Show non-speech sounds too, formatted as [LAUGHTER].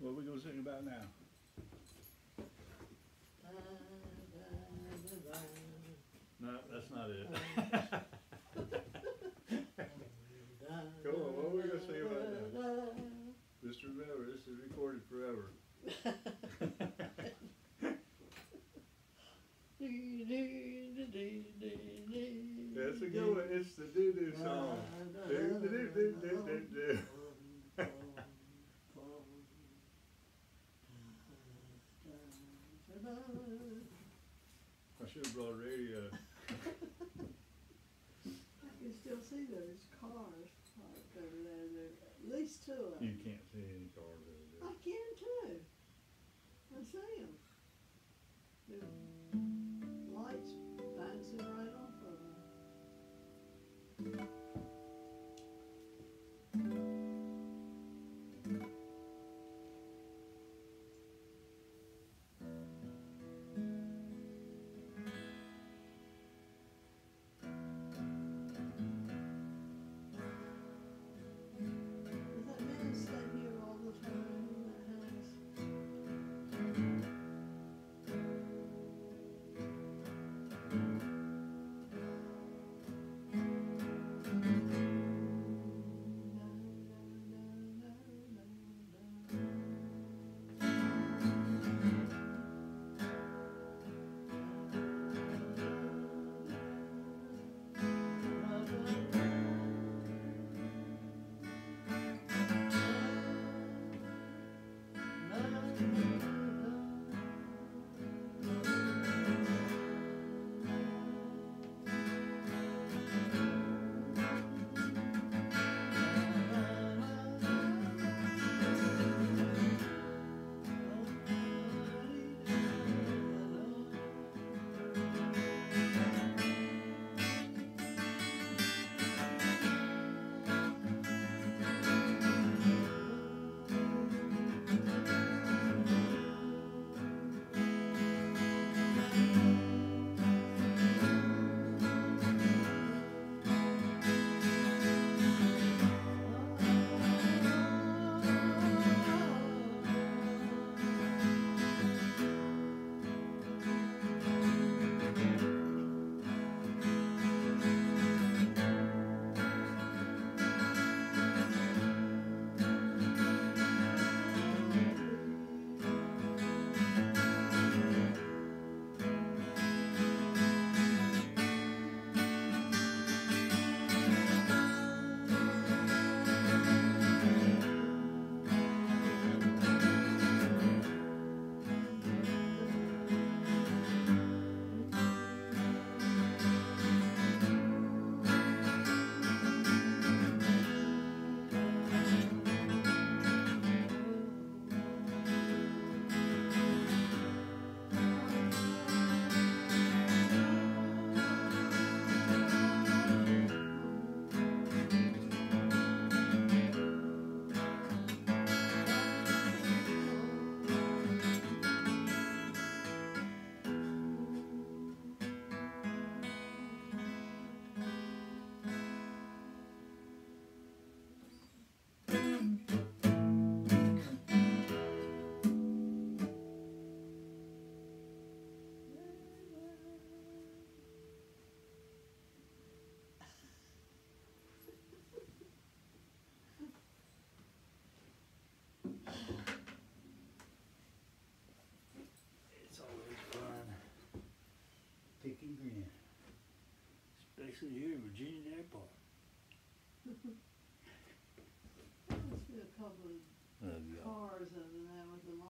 What are we gonna sing about now? No, that's not it. [LAUGHS] Come on, what we gonna sing about now? Just remember, this is recorded forever. [LAUGHS] That's a good one, it's the doo-doo song. Do-do-do-do-do-do. [LAUGHS] I should've brought a radio. I can still see those cars parked over there, there, at least two of them. You can't see any cars over there. I can too. I see them. Especially here in Virginia Airport. [LAUGHS] There must be a couple of Oh, yeah. cars over there when